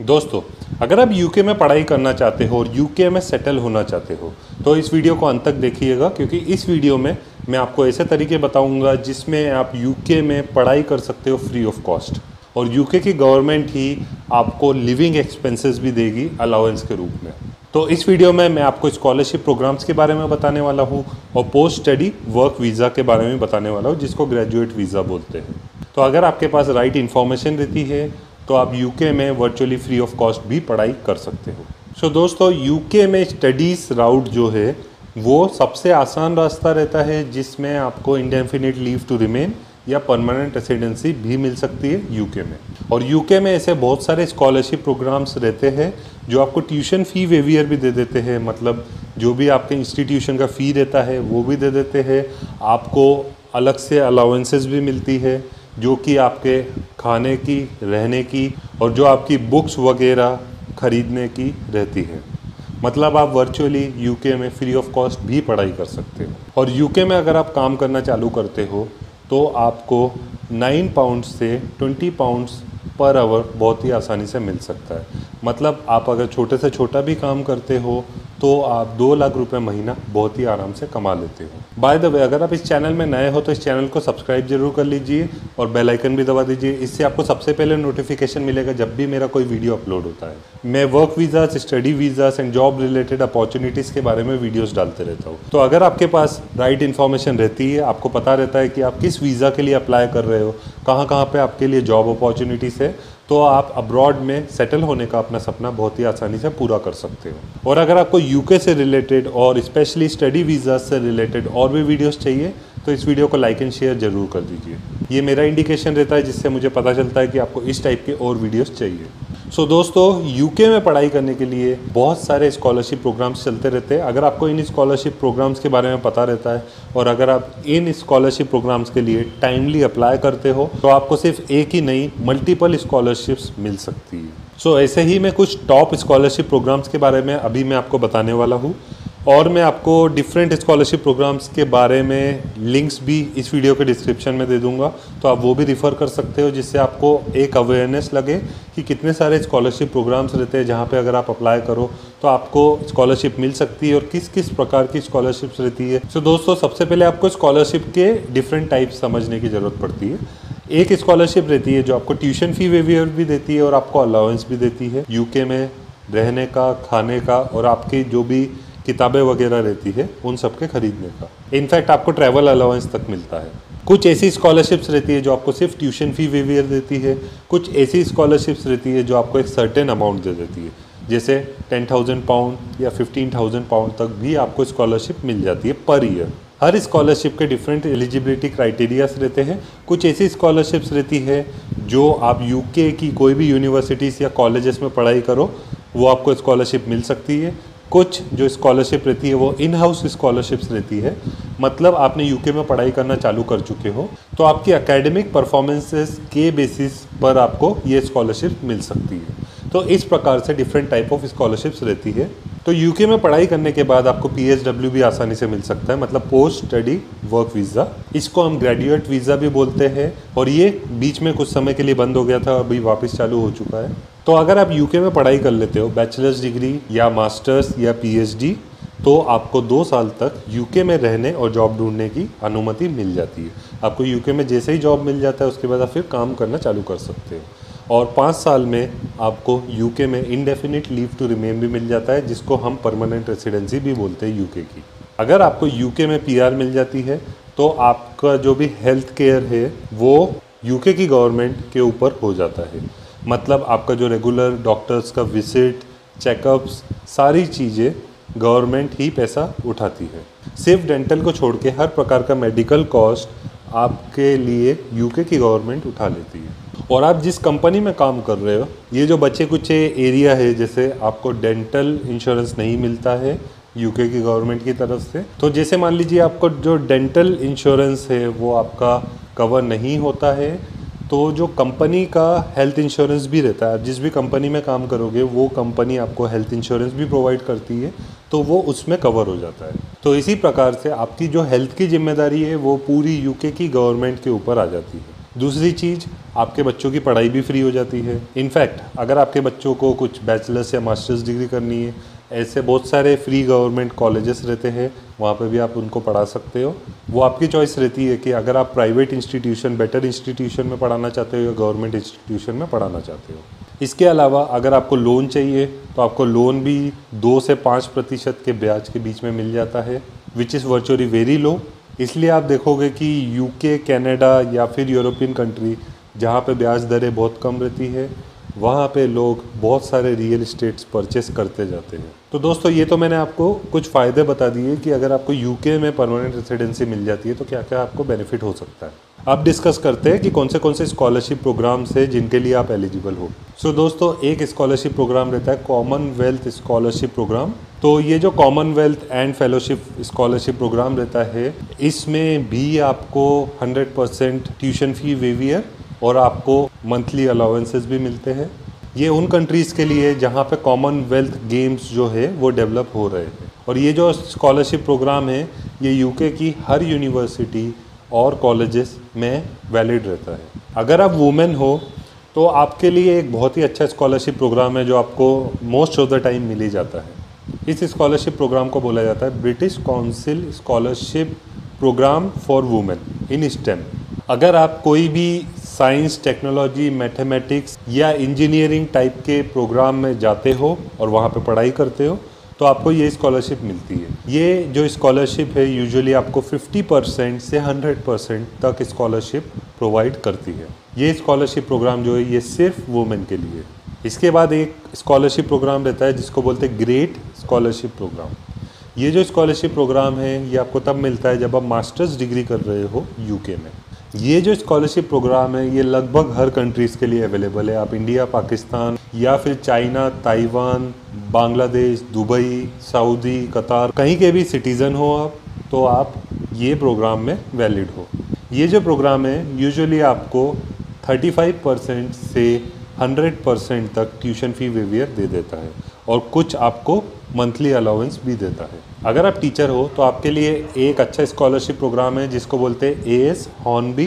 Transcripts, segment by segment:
दोस्तों, अगर आप यूके में पढ़ाई करना चाहते हो और यूके में सेटल होना चाहते हो तो इस वीडियो को अंत तक देखिएगा, क्योंकि इस वीडियो में मैं आपको ऐसे तरीके बताऊँगा जिसमें आप यूके में पढ़ाई कर सकते हो फ्री ऑफ़ कॉस्ट और यूके की गवर्नमेंट ही आपको लिविंग एक्सपेंसेस भी देगी अलाउंस के रूप में. तो इस वीडियो में मैं आपको स्कॉलरशिप प्रोग्राम्स के बारे में बताने वाला हूँ और पोस्ट स्टडी वर्क वीज़ा के बारे में बताने वाला हूँ, जिसको ग्रेजुएट वीज़ा बोलते हैं. तो अगर आपके पास राइट इन्फॉर्मेशन रहती है तो आप यूके में वर्चुअली फ्री ऑफ़ कॉस्ट भी पढ़ाई कर सकते हो। सो so, दोस्तों यूके में स्टडीज़ राउट जो है वो सबसे आसान रास्ता रहता है जिसमें आपको इंडेफिनिट लीव टू रिमेन या परमानेंट रेसिडेंसी भी मिल सकती है यूके में। और यूके में ऐसे बहुत सारे स्कॉलरशिप प्रोग्राम्स रहते हैं जो आपको ट्यूशन फ़ी वेवियर भी दे देते हैं। मतलब जो भी आपके इंस्टीट्यूशन का फ़ी रहता है वो भी दे देते हैं। आपको अलग से अलाउंसेस भी मिलती है। जो कि आपके खाने की, रहने की और जो आपकी बुक्स वगैरह ख़रीदने की रहती है। मतलब आप वर्चुअली यूके में फ्री ऑफ़ कॉस्ट भी पढ़ाई कर सकते हो। और यूके में अगर आप काम करना चालू करते हो तो आपको नाइन पाउंड्स से ट्वेंटी पाउंड्स पर आवर बहुत ही आसानी से मिल सकता है। मतलब आप अगर छोटे से छोटा भी काम करते हो तो आप दो लाख रुपए महीना बहुत ही आराम से कमा लेते हो। बाय द वे अगर आप इस चैनल में नए हो तो इस चैनल को सब्सक्राइब ज़रूर कर लीजिए और बेल आइकन भी दबा दीजिए। इससे आपको सबसे पहले नोटिफिकेशन मिलेगा जब भी मेरा कोई वीडियो अपलोड होता है। मैं work visas study visas and job related opportunities के बारे में वीडियोज़ डालते रहता हूँ। तो अगर आपके पास राइट इन्फॉर्मेशन रहती है, आपको पता रहता है कि आप किस वीज़ा के लिए अप्लाई कर रहे हो कहाँ कहाँ पर आपके लिए जॉब अपॉर्चुनिटीज़ है तो आप अब्रॉड में सेटल होने का अपना सपना बहुत ही आसानी से पूरा कर सकते हो। और अगर आपको यूके से रिलेटेड और स्पेशली स्टडी वीज़ा से रिलेटेड और भी वीडियोस चाहिए तो इस वीडियो को लाइक एंड शेयर ज़रूर कर दीजिए। ये मेरा इंडिकेशन रहता है जिससे मुझे पता चलता है कि आपको इस टाइप के और वीडियोज़ चाहिए। सो so, दोस्तों यूके में पढ़ाई करने के लिए बहुत सारे स्कॉलरशिप प्रोग्राम्स चलते रहते हैं। अगर आपको इन स्कॉलरशिप प्रोग्राम्स के बारे में पता रहता है और अगर आप इन स्कॉलरशिप प्रोग्राम्स के लिए टाइमली अप्लाई करते हो तो आपको सिर्फ़ एक ही नहीं मल्टीपल स्कॉलरशिप्स मिल सकती है। सो so, ऐसे ही मैं कुछ टॉप स्कॉलरशिप प्रोग्राम्स के बारे में अभी मैं आपको बताने वाला हूँ। और मैं आपको डिफरेंट स्कॉलरशिप प्रोग्राम्स के बारे में लिंक्स भी इस वीडियो के डिस्क्रिप्शन में दे दूँगा। तो आप वो भी रिफ़र कर सकते हो, जिससे आपको एक अवेयरनेस लगे कि कितने सारे स्कॉलरशिप प्रोग्राम्स रहते हैं जहाँ पे अगर आप अप्लाई करो तो आपको स्कॉलरशिप मिल सकती है और किस किस प्रकार की स्कॉलरशिप्स रहती है। तो दोस्तों, सबसे पहले आपको स्कॉलरशिप के डिफरेंट टाइप समझने की ज़रूरत पड़ती है। एक स्कॉलरशिप रहती है जो आपको ट्यूशन फ़ी वेवियर भी देती है और आपको अलाउंस भी देती है। यूके में रहने का, खाने का और आपकी जो भी किताबें वगैरह रहती है, उन सब के खरीदने का। इनफैक्ट आपको ट्रैवल अलाउंस तक मिलता है। कुछ ऐसी स्कॉलरशिप्स रहती है जो आपको सिर्फ़ ट्यूशन फ़ी वेवियर देती है, कुछ ऐसी स्कॉलरशिप्स रहती है जो आपको एक सर्टेन अमाउंट दे देती है। जैसे टेन थाउज़ेंड पाउंड या फिफ्टीन थाउज़ेंड पाउंड तक भी आपको स्कॉलरशिप मिल जाती है पर ईयर हर स्कॉलरशिप के डिफरेंट एलिजिबिलिटी क्राइटेरियाज रहते हैं। कुछ ऐसी स्कॉलरशिप्स रहती है जो आप यूके की कोई भी यूनिवर्सिटीज़ या कॉलेजेस में पढ़ाई करो, वो आपको स्कॉलरशिप मिल सकती है। कुछ जो स्कॉलरशिप रहती है वो इन हाउस स्कॉलरशिप्स रहती है। मतलब आपने यूके में पढ़ाई करना चालू कर चुके हो तो आपकी एकेडमिक परफॉर्मेंसेस के बेसिस पर आपको ये स्कॉलरशिप मिल सकती है। तो इस प्रकार से डिफरेंट टाइप ऑफ़ स्कॉलरशिप्स रहती है। तो यूके में पढ़ाई करने के बाद आपको पी भी आसानी से मिल सकता है मतलब पोस्ट स्टडी वर्क वीज़ा इसको हम ग्रेजुएट वीज़ा भी बोलते हैं, और ये बीच में कुछ समय के लिए बंद हो गया था, अभी वापस चालू हो चुका है। तो अगर आप यूके में पढ़ाई कर लेते हो बैचलर्स डिग्री या मास्टर्स या पीएचडी तो आपको दो साल तक यूके में रहने और जॉब ढूँढने की अनुमति मिल जाती है। आपको यूके में जैसे ही जॉब मिल जाता है, उसके बाद आप फिर काम करना चालू कर सकते हो। और पाँच साल में आपको यूके में इनडेफिनिट लीव टू रिमेन भी मिल जाता है, जिसको हम परमानेंट रेसिडेंसी भी बोलते हैं यूके की। अगर आपको यूके में पीआर मिल जाती है तो आपका जो भी हेल्थ केयर है, वो यूके की गवर्नमेंट के ऊपर हो जाता है। मतलब आपका जो रेगुलर डॉक्टर्स का विज़िट चेकअप्स सारी चीज़ें गवर्नमेंट ही पैसा उठाती है। सिर्फ़ डेंटल को छोड़ के हर प्रकार का मेडिकल कॉस्ट आपके लिए यूके की गवर्नमेंट उठा लेती है। और आप जिस कंपनी में काम कर रहे हो, ये जो बचे कुछ एरिया है, जैसे आपको डेंटल इंश्योरेंस नहीं मिलता है यूके की गवर्नमेंट की तरफ़ से तो जैसे मान लीजिए आपको जो डेंटल इंश्योरेंस है, वो आपका कवर नहीं होता है तो जो कंपनी का हेल्थ इंश्योरेंस भी रहता है जिस भी कंपनी में काम करोगे, वो कंपनी आपको हेल्थ इंश्योरेंस भी प्रोवाइड करती है तो वो उसमें कवर हो जाता है। तो इसी प्रकार से आपकी जो हेल्थ की ज़िम्मेदारी है, वो पूरी यूके की गवर्नमेंट के ऊपर आ जाती है। दूसरी चीज़, आपके बच्चों की पढ़ाई भी फ्री हो जाती है। इनफैक्ट अगर आपके बच्चों को कुछ बैचलर्स या मास्टर्स डिग्री करनी है ऐसे बहुत सारे फ्री गवर्नमेंट कॉलेजेस रहते हैं, वहाँ पे भी आप उनको पढ़ा सकते हो। वो आपकी चॉइस रहती है कि अगर आप प्राइवेट इंस्टीट्यूशन बेटर इंस्टीट्यूशन में पढ़ाना चाहते हो या गवर्नमेंट इंस्टीट्यूशन में पढ़ाना चाहते हो। इसके अलावा अगर आपको लोन चाहिए तो आपको लोन भी दो से पाँच प्रतिशत के ब्याज के बीच में मिल जाता है which is virtually very low इसलिए आप देखोगे कि यूके कनाडा या फिर यूरोपियन कंट्री जहाँ पे ब्याज दरें बहुत कम रहती है वहाँ पे लोग बहुत सारे रियल इस्टेट्स परचेस करते जाते हैं। तो दोस्तों ये तो मैंने आपको कुछ फ़ायदे बता दिए कि अगर आपको यूके में परमानेंट रेसिडेंसी मिल जाती है तो क्या क्या आपको बेनिफिट हो सकता है। अब डिस्कस करते हैं कि कौन से कौन से स्कॉलरशिप प्रोग्राम्स हैं जिनके लिए आप एलिजिबल हो। सो so, दोस्तों एक स्कॉलरशिप प्रोग्राम रहता है कॉमनवेल्थ स्कॉलरशिप प्रोग्राम तो ये जो Commonwealth and fellowship scholarship program रहता है इसमें भी आपको 100 परसेंट ट्यूशन फ़ी वेवियर और आपको मंथली अलाउंसेस भी मिलते हैं। ये उन कंट्रीज़ के लिए जहाँ पे कॉमनवेल्थ गेम्स जो है, वो डेवलप हो रहे हैं। और ये जो स्कॉलरशिप प्रोग्राम है, ये यूके की हर यूनिवर्सिटी और कॉलेजेस में वैलिड रहता है। अगर आप वुमेन हो तो आपके लिए एक बहुत ही अच्छा स्कॉलरशिप प्रोग्राम है जो आपको मोस्ट ऑफ़ द टाइम मिल ही जाता है। इस स्कॉलरशिप प्रोग्राम को बोला जाता है British Council scholarship program for women in STEM अगर आप कोई भी साइंस, टेक्नोलॉजी, मैथमेटिक्स या इंजीनियरिंग टाइप के प्रोग्राम में जाते हो और वहाँ पे पढ़ाई करते हो तो आपको ये स्कॉलरशिप मिलती है। ये जो स्कॉलरशिप है, यूजुअली आपको 50 परसेंट से 100 परसेंट तक स्कॉलरशिप प्रोवाइड करती है। ये स्कॉलरशिप प्रोग्राम जो है, ये सिर्फ़ वुमेन के लिए। इसके बाद एक स्कॉलरशिप प्रोग्राम रहता है, जिसको बोलते हैं ग्रेट स्कॉलरशिप प्रोग्राम। ये जो स्कॉलरशिप प्रोग्राम है, ये आपको तब मिलता है जब आप मास्टर्स डिग्री कर रहे हो, यूके में। ये जो स्कॉलरशिप प्रोग्राम है, ये लगभग हर कंट्रीज़ के लिए अवेलेबल है। आप इंडिया पाकिस्तान या फिर China Taiwan Bangladesh Dubai Saudi Qatar कहीं के भी सिटीज़न हो आप तो आप ये प्रोग्राम में वैलिड हो। ये जो प्रोग्राम है यूजुअली आपको 35 परसेंट से 100 परसेंट तक ट्यूशन फ़ी वेवियर दे देता है और कुछ आपको मंथली अलाउंस भी देता है। अगर आप टीचर हो तो आपके लिए एक अच्छा स्कॉलरशिप प्रोग्राम है, जिसको बोलते हैं A S Hornby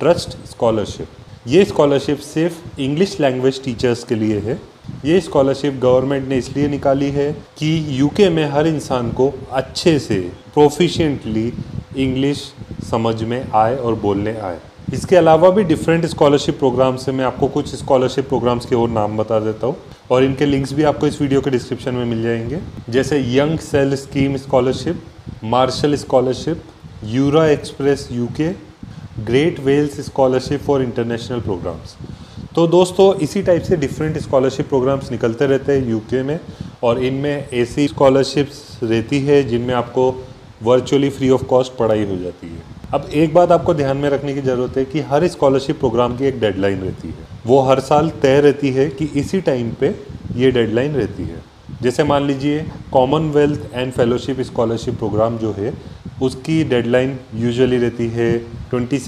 Trust scholarship ये स्कॉलरशिप सिर्फ़ इंग्लिश लैंग्वेज टीचर्स के लिए है। ये स्कॉलरशिप गवर्नमेंट ने इसलिए निकाली है कि यूके में हर इंसान को अच्छे से प्रोफिशिएंटली इंग्लिश समझ में आए और बोलने आए। इसके अलावा भी डिफरेंट स्कॉलरशिप प्रोग्राम्स से मैं आपको कुछ स्कॉलरशिप प्रोग्राम्स के और नाम बता देता हूँ। और इनके लिंक्स भी आपको इस वीडियो के डिस्क्रिप्शन में मिल जाएँगे। जैसे young sell scheme scholarship Marshall scholarship Euraxess UK great Wales scholarship for international programs तो दोस्तों, इसी टाइप से डिफरेंट स्कॉलरशिप प्रोग्राम्स निकलते रहते हैं यूके में और इनमें ऐसी स्कॉलरशिप्स रहती है जिनमें आपको वर्चुअली फ्री ऑफ़ कॉस्ट पढ़ाई हो जाती है। अब एक बात आपको ध्यान में रखने की ज़रूरत है कि हर स्कॉलरशिप प्रोग्राम की एक डेडलाइन रहती है। वो हर साल तय रहती है कि इसी टाइम पे ये डेडलाइन रहती है। जैसे मान लीजिए Commonwealth and fellowship scholarship program जो है, उसकी डेडलाइन यूजुअली रहती है ट्वेंटी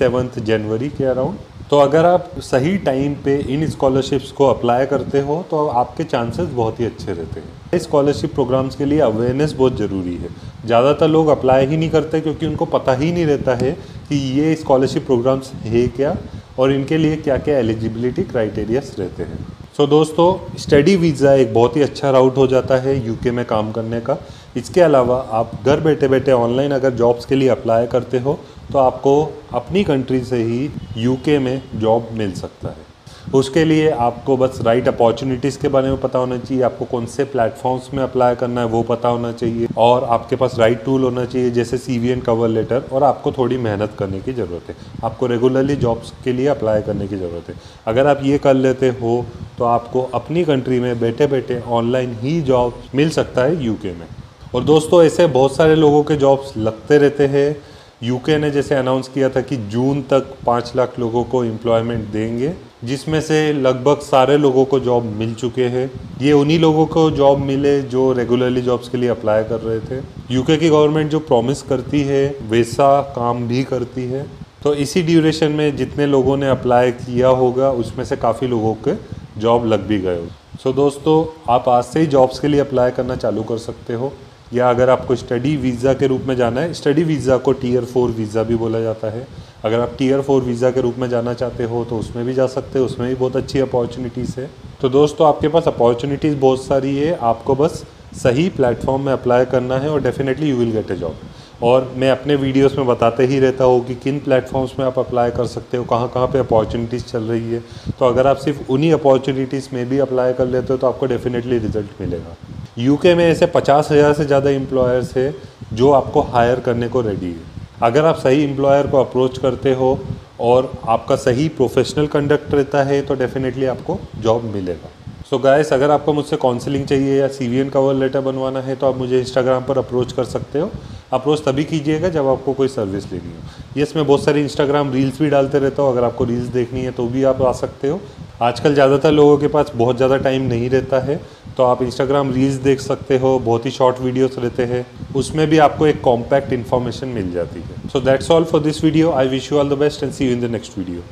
जनवरी के अराउंड तो अगर आप सही टाइम पे इन स्कॉलरशिप्स को अप्लाई करते हो तो आपके चांसेस बहुत ही अच्छे रहते हैं। स्कॉलरशिप प्रोग्राम्स के लिए अवेयरनेस बहुत ज़रूरी है। ज़्यादातर लोग अप्लाई ही नहीं करते क्योंकि उनको पता ही नहीं रहता है कि ये स्कॉलरशिप प्रोग्राम्स है क्या और इनके लिए क्या क्या एलिजिबिलिटी क्राइटेरियाज रहते हैं। सो so, दोस्तों स्टडी वीज़ा एक बहुत ही अच्छा राउट हो जाता है यूके में काम करने का। इसके अलावा आप घर बैठे बैठे ऑनलाइन अगर जॉब्स के लिए अप्लाई करते हो तो आपको अपनी कंट्री से ही यूके में जॉब मिल सकता है। उसके लिए आपको बस राइट अपॉर्चुनिटीज़ के बारे में पता होना चाहिए, आपको कौन से प्लेटफॉर्म्स में अप्लाई करना है, वो पता होना चाहिए और आपके पास राइट टूल होना चाहिए, जैसे C V and cover letter और आपको थोड़ी मेहनत करने की ज़रूरत है। आपको रेगुलरली जॉब्स के लिए अप्लाई करने की ज़रूरत है। अगर आप ये कर लेते हो तो आपको अपनी कंट्री में बैठे बैठे ऑनलाइन ही जॉब मिल सकता है यूके में। और दोस्तों, ऐसे बहुत सारे लोगों के जॉब्स लगते रहते हैं। यूके ने जैसे अनाउंस किया था कि जून तक पाँच लाख लोगों को एम्प्लॉयमेंट देंगे जिसमें से लगभग सारे लोगों को जॉब मिल चुके हैं। ये उन्हीं लोगों को जॉब मिले जो रेगुलरली जॉब्स के लिए अप्लाई कर रहे थे। यूके की गवर्नमेंट जो प्रॉमिस करती है वैसा काम भी करती है। तो इसी ड्यूरेशन में जितने लोगों ने अप्लाई किया होगा उसमें से काफ़ी लोगों के जॉब लग भी गए सो so, दोस्तों आप आज से ही जॉब्स के लिए अप्लाई करना चालू कर सकते हो। या अगर आपको स्टडी वीज़ा के रूप में जाना है स्टडी वीज़ा को टीयर फोर वीज़ा भी बोला जाता है। अगर आप टीयर फोर वीज़ा के रूप में जाना चाहते हो तो उसमें भी जा सकते हो, उसमें भी बहुत अच्छी अपॉर्चुनिटीज़ है। तो दोस्तों, आपके पास अपॉर्चुनिटीज़ बहुत सारी है, आपको बस सही प्लेटफॉर्म में अप्लाई करना है और definitely you will get a job और मैं अपने वीडियोस में बताते ही रहता हूँ कि किन प्लेटफॉर्म्स में आप अप्लाई कर सकते हो, कहाँ कहाँ पे अपॉर्चुनिटीज़ चल रही है। तो अगर आप सिर्फ़ उन्हीं अपॉर्चुनिटीज़ में भी अप्लाई कर लेते हो तो आपको डेफिनेटली रिज़ल्ट मिलेगा। यूके में ऐसे पचास हज़ार से ज़्यादा एम्प्लॉयर्स है जो आपको हायर करने को रेडी है। अगर आप सही एम्प्लॉयर को अप्रोच करते हो और आपका सही प्रोफेशनल कंडक्ट रहता है तो डेफिनेटली आपको जॉब मिलेगा। सो so गाइस अगर आपको मुझसे काउंसलिंग चाहिए या सी वी कवर लेटर बनवाना है तो आप मुझे इंस्टाग्राम पर अप्रोच कर सकते हो। अप्रोच तभी कीजिएगा जब आपको कोई सर्विस लेनी हो। यस मैं बहुत सारी इंस्टाग्राम रील्स भी डालते रहता हूँ। अगर आपको रील्स देखनी है तो भी आप आ सकते हो। आजकल ज़्यादातर लोगों के पास बहुत ज़्यादा टाइम नहीं रहता है। तो आप इंस्टाग्राम रील्स देख सकते हो, बहुत ही शॉर्ट वीडियोस रहते हैं। उसमें भी आपको एक कॉम्पैक्ट इन्फॉर्मेशन मिल जाती है। So that's all for this video I wish you all the best and see you in the next video